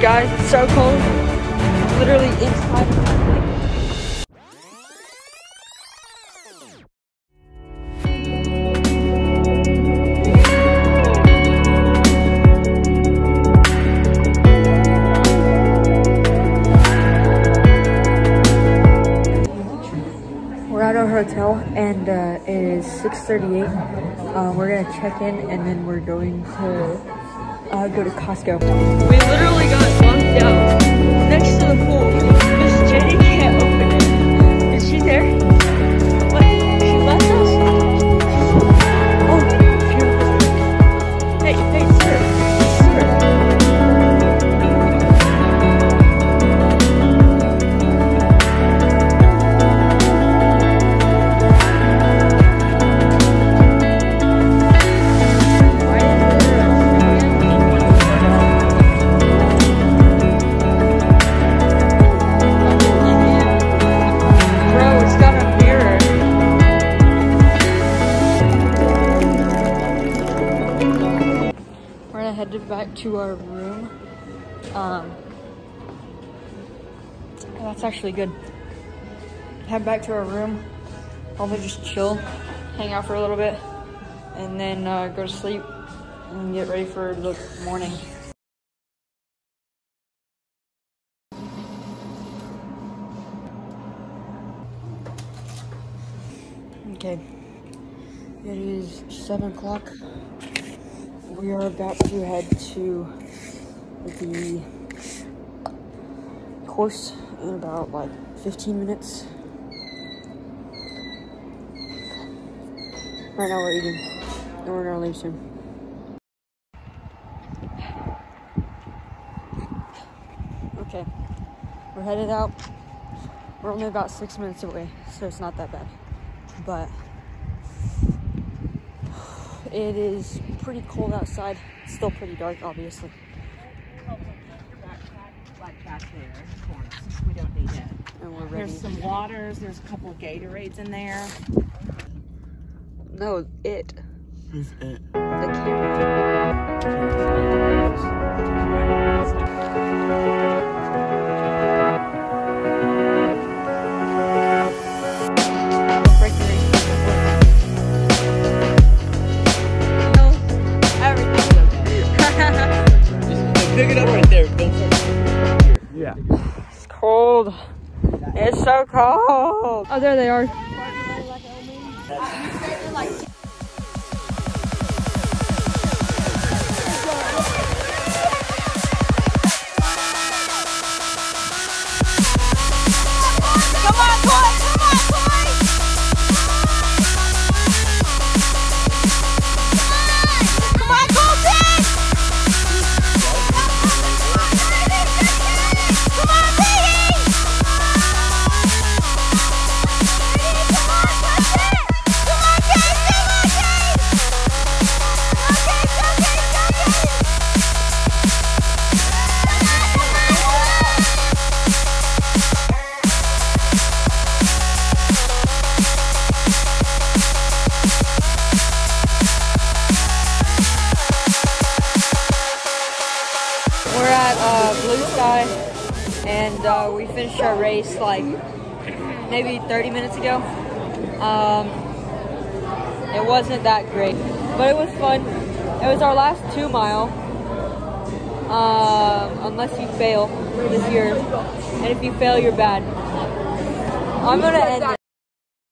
Guys, it's so cold. Literally inside of my. We're at our hotel and uh, it is 6.38. Uh, we're gonna check in and then we're going to uh, go to Costco. We literally got bumped out back to our room. Um, that's actually good. Head back to our room. Probably just chill, hang out for a little bit, and then uh, go to sleep and get ready for the morning. Okay. It is seven o'clock. We are about to head to the course in about like 15 minutes. Right now we're eating and we're gonna leave soon. Okay, we're headed out. We're only about six minutes away, so it's not that bad but it is pretty cold outside. It's still pretty dark, obviously. Like back there in the corner, since we don't need it. And we're ready. There's some waters, there's a couple of Gatorades in there. No, it. Who's it? The camera. It's so cold. Oh, there they are. We're at uh, Blue Sky, and uh, we finished our race like maybe 30 minutes ago. Um, it wasn't that great, but it was fun. It was our last two mile, um, unless you fail this year, and if you fail, you're bad. I'm gonna end it.